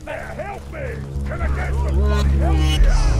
out there! Help me! Can I get some Help!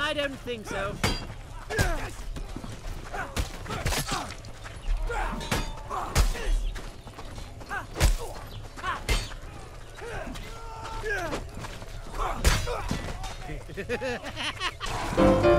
I don't think so.